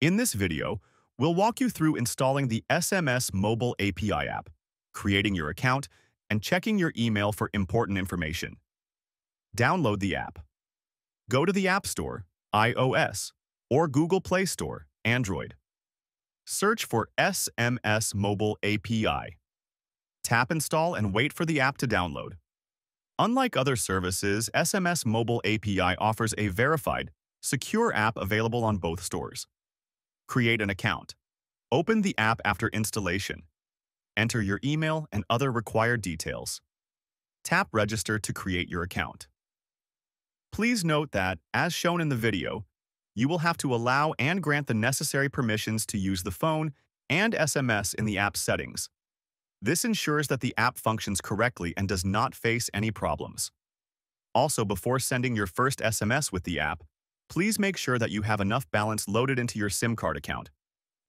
In this video, we'll walk you through installing the SMS Mobile API app, creating your account, and checking your email for important information. Download the app. Go to the App Store, iOS, or Google Play Store, Android. Search for SMS Mobile API. Tap Install and wait for the app to download. Unlike other services, SMS Mobile API offers a verified, secure app available on both stores. Create an account. Open the app after installation. Enter your email and other required details. Tap Register to create your account. Please note that, as shown in the video, you will have to allow and grant the necessary permissions to use the phone and SMS in the app settings. This ensures that the app functions correctly and does not face any problems. Also, before sending your first SMS with the app, please make sure that you have enough balance loaded into your SIM card account.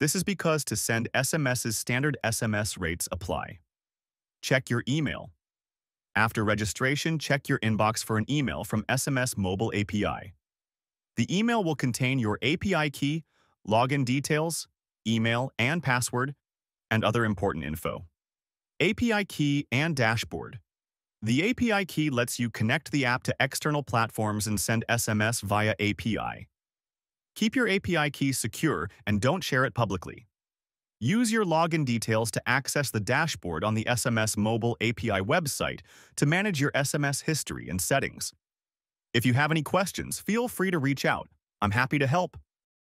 This is because to send SMS's standard SMS rates apply. Check your email. After registration, check your inbox for an email from SMS Mobile API. The email will contain your API key, login details, email and password, and other important info. API key and dashboard. The API key lets you connect the app to external platforms and send SMS via API. Keep your API key secure and don't share it publicly. Use your login details to access the dashboard on the SMS Mobile API website to manage your SMS history and settings. If you have any questions, feel free to reach out. I'm happy to help.